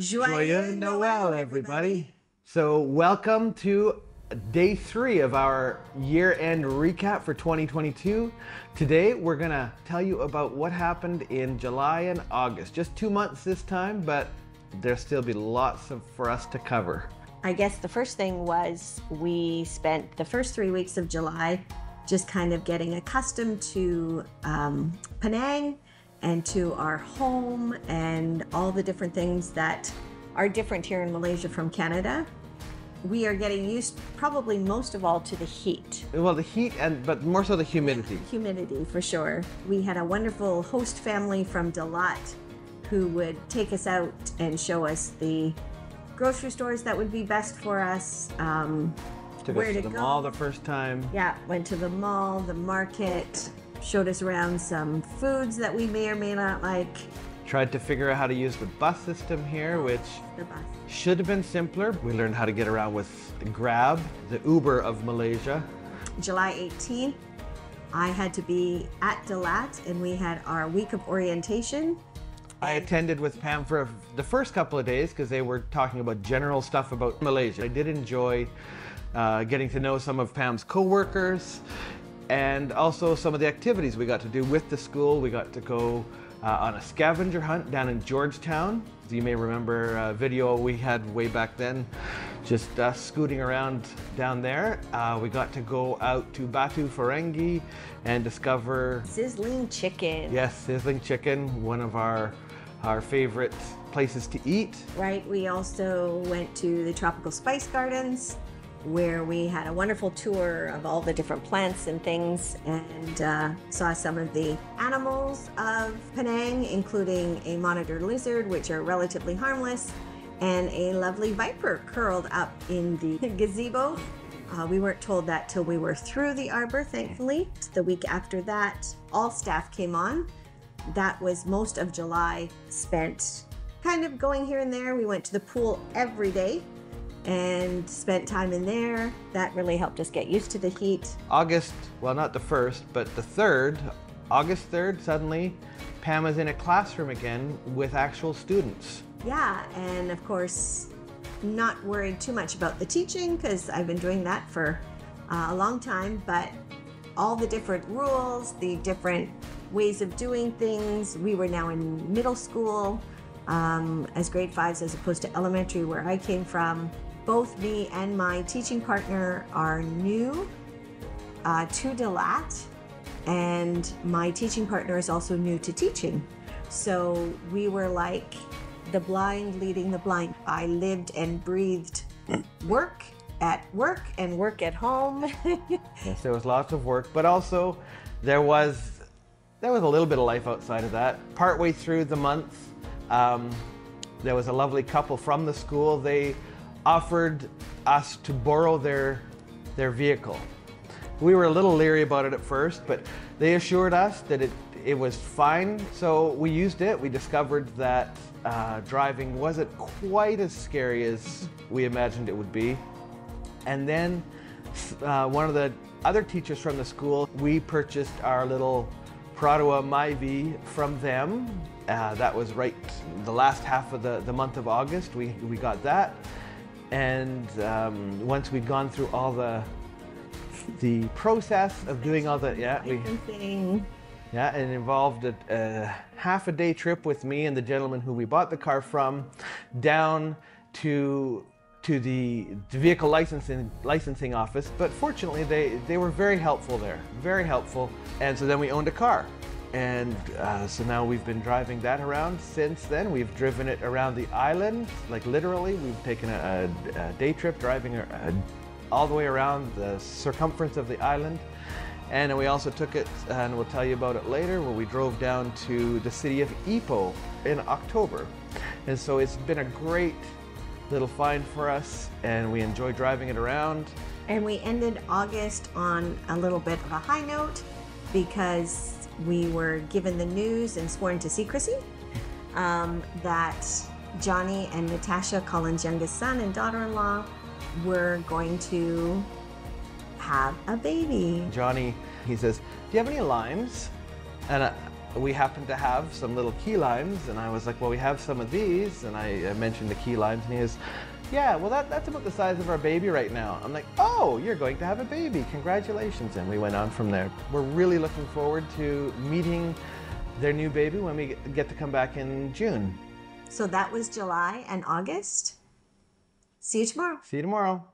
Joyeux Noel, everybody. So, welcome to day three of our year end recap for 2022. Today, we're going to tell you about what happened in July and August. Just two months this time, but there'll still be lots of, for us to cover. I guess the first thing was we spent the first three weeks of July just kind of getting accustomed to um, Penang and to our home and all the different things that are different here in Malaysia from Canada. We are getting used probably most of all to the heat. Well, the heat and but more so the humidity. Humidity for sure. We had a wonderful host family from Dalat who would take us out and show us the grocery stores that would be best for us. Um, Took where us to to the go. mall the first time. Yeah, went to the mall, the market, showed us around some foods that we may or may not like. Tried to figure out how to use the bus system here, which The should have been simpler. We learned how to get around with Grab, the Uber of Malaysia. July 18th, I had to be at Dalat and we had our week of orientation. I attended with Pam for the first couple of days because they were talking about general stuff about Malaysia. I did enjoy uh, getting to know some of Pam's coworkers and also some of the activities we got to do with the school. We got to go uh, on a scavenger hunt down in Georgetown. You may remember a video we had way back then, just us scooting around down there. Uh, we got to go out to Batu Ferringhi and discover Sizzling chicken. Yes, sizzling chicken, one of our our favorite places to eat. Right. We also went to the Tropical Spice Gardens where we had a wonderful tour of all the different plants and things and uh, saw some of the animals of Penang, including a monitor lizard, which are relatively harmless, and a lovely viper curled up in the gazebo. Uh, we weren't told that till we were through the arbor, thankfully. The week after that, all staff came on. That was most of July spent kind of going here and there. We went to the pool every day and spent time in there. That really helped us get used to the heat. August, well, not the first, but the third, August 3rd, suddenly Pam is in a classroom again with actual students. Yeah, and of course, not worried too much about the teaching because I've been doing that for uh, a long time, but all the different rules, the different ways of doing things. We were now in middle school um, as grade fives as opposed to elementary where I came from. Both me and my teaching partner are new uh, to Dalat, and my teaching partner is also new to teaching. So we were like the blind leading the blind. I lived and breathed work at work and work at home. Yes, there was lots of work, but also there was there was a little bit of life outside of that. Partway through the month, um, there was a lovely couple from the school. They offered us to borrow their their vehicle. We were a little leery about it at first, but they assured us that it it was fine. So we used it. We discovered that uh, driving wasn't quite as scary as we imagined it would be. And then uh, one of the other teachers from the school, we purchased our little Perodua Myvi from them. Uh, that was right the last half of the, the month of August. We, we got that. And um, once we'd gone through all the the process of doing all the yeah we yeah, it involved a, a half a day trip with me and the gentleman who we bought the car from down to to the, the vehicle licensing licensing office. But fortunately, they they were very helpful there, very helpful. And so then we owned a car, and uh, so now we've been driving that around since then. We've driven it around the island, like literally. We've taken a, a, a day trip driving a, a, all the way around the circumference of the island. And we also took it, and we'll tell you about it later, where we drove down to the city of Ipoh in October. And so it's been a great little find for us, and we enjoy driving it around. And we ended August on a little bit of a high note because we were given the news and sworn to secrecy um, that Johnny and Natasha, Colin's youngest son and daughter in law, were going to have a baby. Johnny, he says, "Do you have any limes?" And we happened to have some little key limes, and I was like, well, we have some of these, and I uh, mentioned the key limes, and he was, yeah, well, that, that's about the size of our baby right now. I'm like, oh, you're going to have a baby, congratulations, and we went on from there. We're really looking forward to meeting their new baby when we get to come back in June. So that was July and August. See you tomorrow. See you tomorrow.